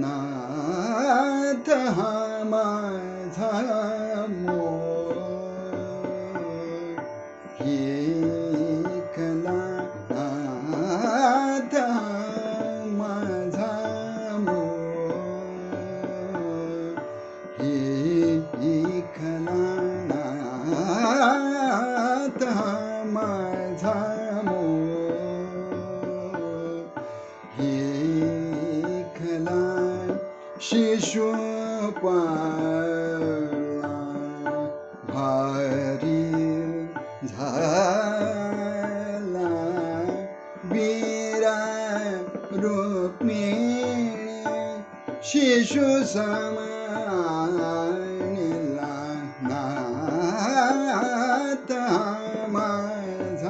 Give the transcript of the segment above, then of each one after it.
നാഥ മാധമോ 西苏萨曼拉纳塔玛扎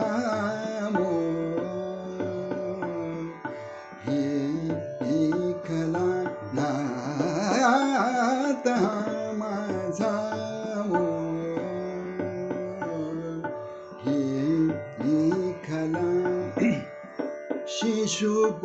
穆，耶耶卡拉纳塔玛扎穆，耶耶卡拉西苏巴。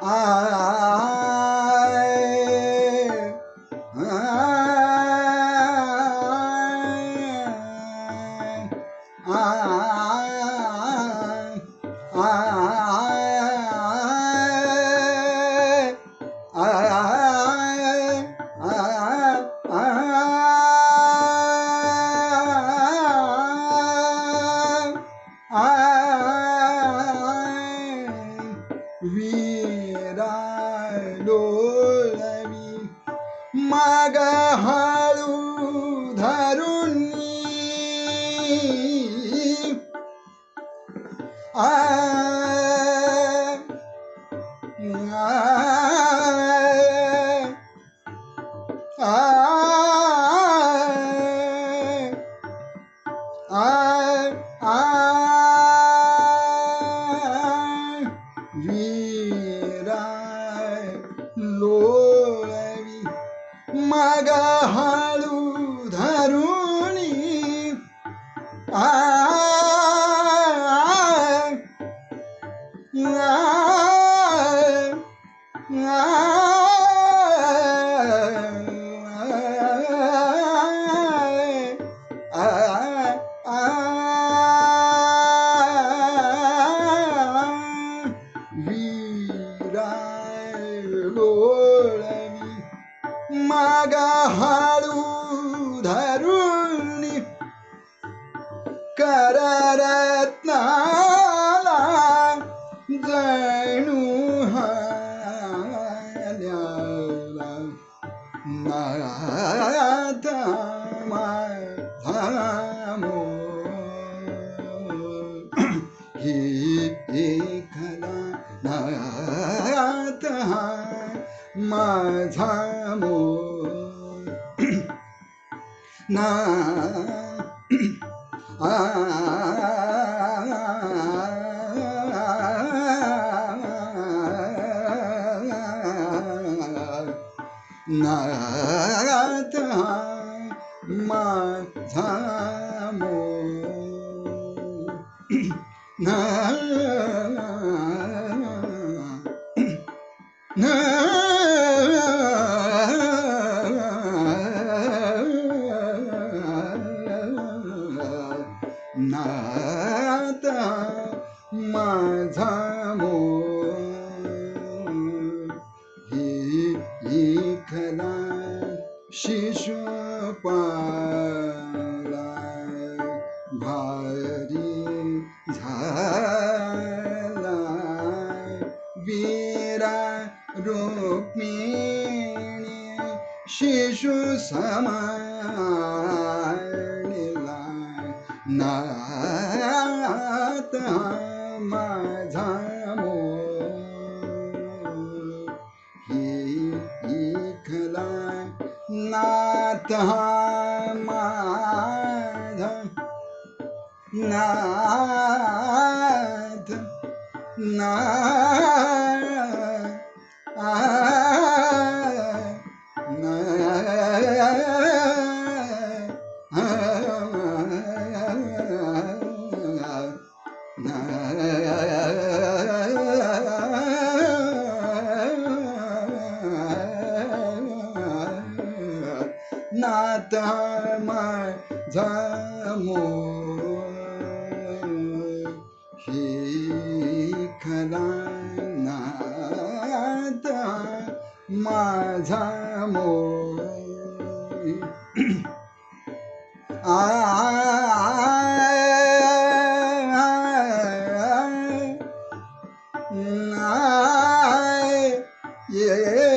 Ah, ah, ah. Magahalu शररत्नाला जणू हल्याला नाथमा धामो ही एखादा नाथ हा माझा नाथ माझा मोर ना नाथ माझा शिशु समाला नात माझा मोखला नात माझा नाथ ना नाता माझा मोर हे खरा नाता माझा मोर आ yeah.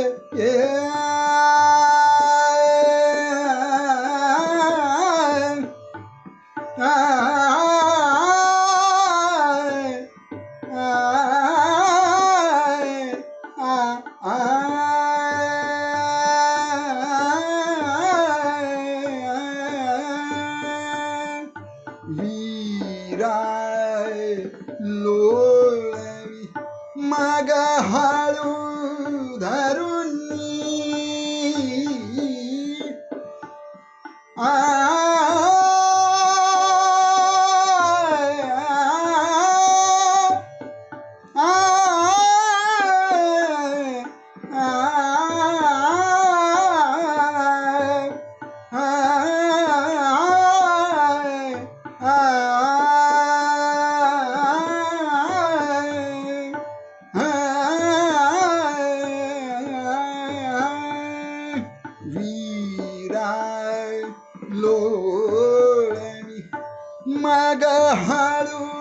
लोळणी मग हाळू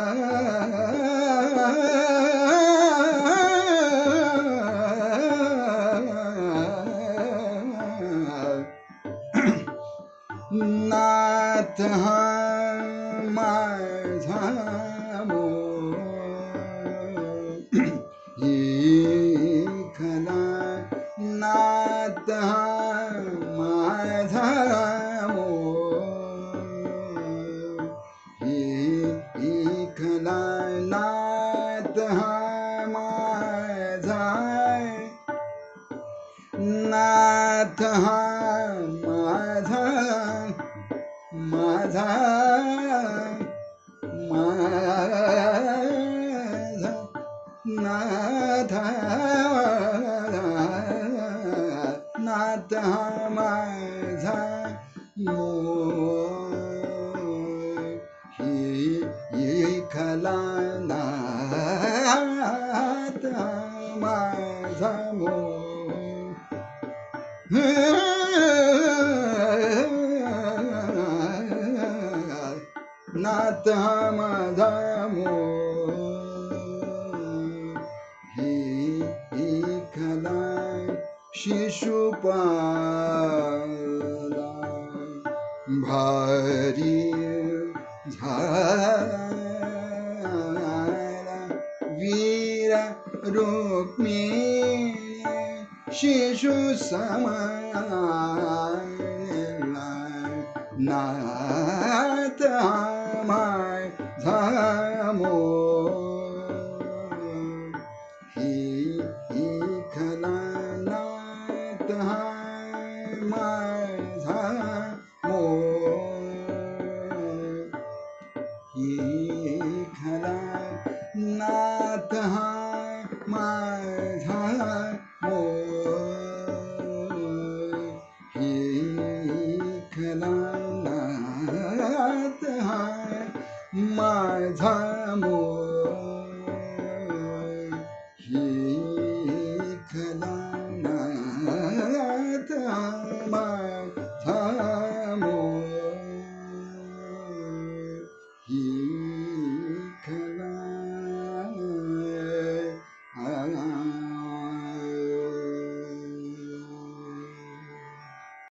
ततः माधवो ही ईखलानातः माधव 还卖菜哟，一一克拉那的卖菜么？那他妈的么？वीर रुक्मी शिशु समाला नाथ माय झामो ही ही खला नाथ माझा मोर